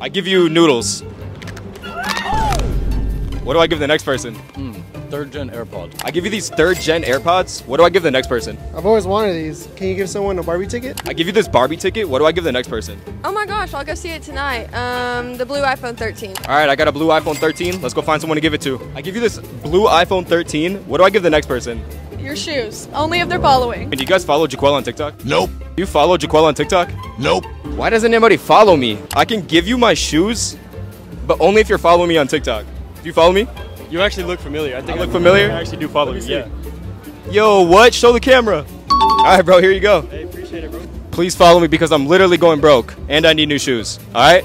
I give you noodles. What do I give the next person? Third gen AirPod. I give you these third gen AirPods. What do I give the next person? I've always wanted these. Can you give someone a Barbie ticket? I give you this Barbie ticket. What do I give the next person? Oh my gosh, I'll go see it tonight. Um, the blue iPhone 13. All right, I got a blue iPhone 13. Let's go find someone to give it to. I give you this blue iPhone 13. What do I give the next person? Your shoes. Only if they're following. And do you guys follow Jaquel on TikTok? Nope. You follow Jaquel on TikTok? Nope. Why doesn't anybody follow me? I can give you my shoes, but only if you're following me on TikTok. Do you follow me? You actually look familiar. I think I look familiar? I actually do follow you. Yeah. Yo, what? Show the camera. All right, bro, here you go. Hey, appreciate it, bro. Please follow me because I'm literally going broke and I need new shoes. All right?